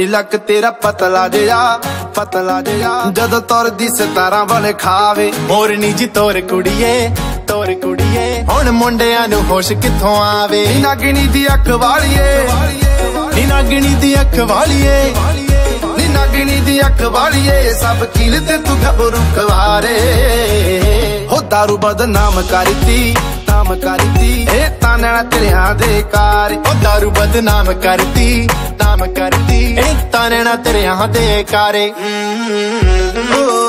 ਨੀ ਲੱਕ ਤੇਰਾ ਪਤਲਾ ਜਿਹਾ ਪਤਲਾ ਜਿਹਾ। ਜਦੋਂ ਤੁਰਦੀ ਸਤਾਰਾਂ ਵਾਲੇ ਖਾਵੇ। ਮੋਰਨੀ ਜੀ ਤੋਰ ਕੁੜੀਏ ਤੋਰ ਕੁੜੀਏ। ਹੁਣ ਮੁੰਡਿਆਂ ਨੂੰ ਹੋਸ਼ ਕਿੱਥੋਂ ਆਵੇ? ਨੀ ਨਾਗਣੀ ਦੀ ਅੱਖ ਵਾਲੀਏ। ਨੀ ਨਾਗਣੀ ਦੀ ਅੱਖ ਵਾਲੀਏ। ਨੀ ਨਾਗਣੀ ਦੀ ਅੱਖ ਵਾਲੀਏ। ਸਭ ਕੀਲ ਤੇ ਤੂੰ ਘਬਰੂ ਕਵਾਰੇ ਹੋ ਦਾਰੂ ਬਦਨਾਮ ਕਰਤੀ ਨਾਮ ਕਰਤੀ ਇਹ ਤਾਨਣਾ ਤੇਰਿਆਂ ਦੇ ਕਾਰ ਉਹ ਦਾਰੂ ਬਦਨਾਮ ਕਰਤੀ ਨਾਮ ਕਰਤੀ ਇਹ? ਤਾਨਣਾ ਤੇਰੇ ਹਾਂ ਦੇ ਕਾਰੇ ਓ